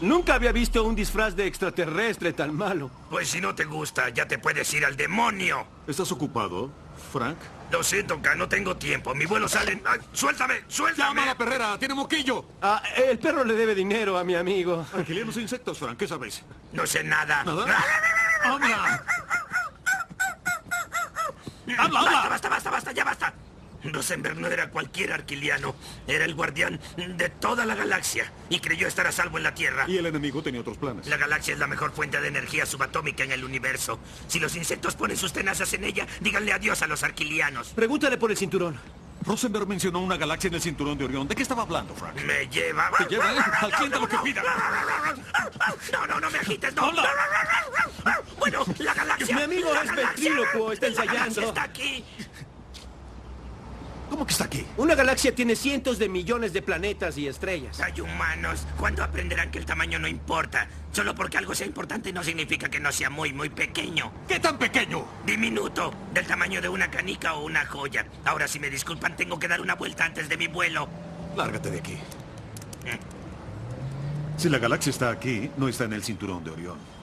Nunca había visto un disfraz de extraterrestre tan malo. Pues si no te gusta, ya te puedes ir al demonio. ¿Estás ocupado, Frank? Lo siento, K, no tengo tiempo. Mi vuelo sale... ¡Ay, ¡Suéltame! ¡Suéltame! ¡Llama a la perrera! ¡Tiene moquillo! Ah, el perro le debe dinero a mi amigo. Arquilianos e insectos, Frank, ¿qué sabes? No sé nada. ¿Nada? ¡Habla! ¡Habla, Basta, habla! basta, basta, basta, ya basta. Rosenberg no era cualquier arquiliano. Era el guardián de toda la galaxia. Y creyó estar a salvo en la Tierra. Y el enemigo tenía otros planes. La galaxia es la mejor fuente de energía subatómica en el universo. Si los insectos ponen sus tenazas en ella, díganle adiós a los arquilianos. Pregúntale por el cinturón. Rosenberg mencionó una galaxia en el cinturón de Orión. ¿De qué estaba hablando, Frank? Me lleva... Te lleva, ¿eh? Al cliente lo que pida. No, no, no me agites, no. Habla. Bueno, la galaxia... Mi amigo la es galaxia, ventrílocuo, está la galaxia ensayando. está aquí. ¿Cómo que está aquí? Una galaxia tiene cientos de millones de planetas y estrellas. Hay humanos. ¿Cuándo aprenderán que el tamaño no importa? Solo porque algo sea importante no significa que no sea muy, muy pequeño. ¿Qué tan pequeño? Diminuto, del tamaño de una canica o una joya. Ahora, si me disculpan, tengo que dar una vuelta antes de mi vuelo. Lárgate de aquí. Si la galaxia está aquí, no está en el cinturón de Orión.